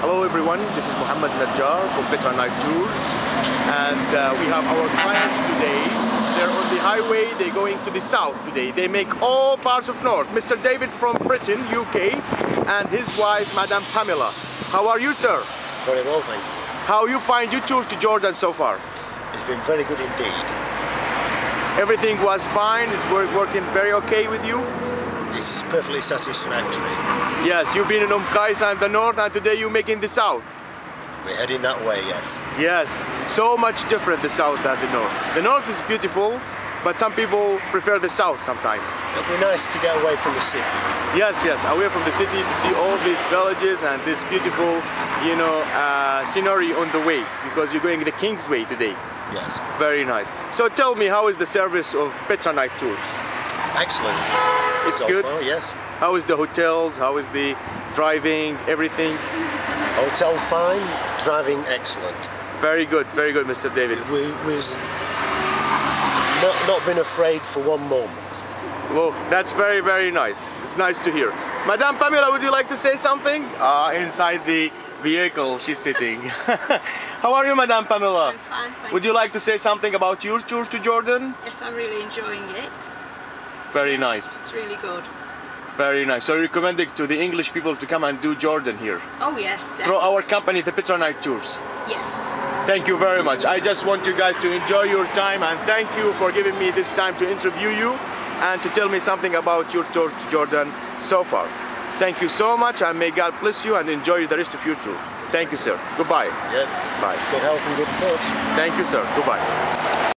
Hello everyone, this is Muhammad Najjar from Petra Night Tours and uh, we have our clients today. They're on the highway, they're going to the south today. They make all parts of north. Mr. David from Britain, UK and his wife, Madame Pamela. How are you sir? Very well, thank you. How you find your tour to Jordan so far? It's been very good indeed. Everything was fine, is work, working very okay with you? This is perfectly satisfactory. Yes, you've been in Qaisa in the north and today you're making the south. We're heading that way, yes. Yes, so much different the south than the north. The north is beautiful, but some people prefer the south sometimes. It'd be nice to get away from the city. Yes, yes, away from the city to see all these villages and this beautiful, you know, uh, scenery on the way because you're going the King's Way today. Yes. Very nice. So tell me, how is the service of Petra Night Tours? Excellent. It's so good? Far, yes. How is the hotels? How is the driving? Everything? Hotel fine, driving excellent. Very good, very good, Mr. David. We was not not been afraid for one moment. Well, that's very, very nice. It's nice to hear. Madame Pamela, would you like to say something? Uh, inside the vehicle she's sitting. How are you, Madame Pamela? I'm fine, thank Would you like to say something about your tour to Jordan? Yes, I'm really enjoying it. Very nice, It's really good. very nice. So you recommend it to the English people to come and do Jordan here Oh yes, through our company, the Petra Night Tours. Yes. Thank you very much. I just want you guys to enjoy your time and thank you for giving me this time to interview you and to tell me something about your tour to Jordan so far. Thank you so much and may God bless you and enjoy the rest of your tour. Thank you, sir. Goodbye. Yeah. Bye. Good health and good fortune. Thank you, sir. Goodbye.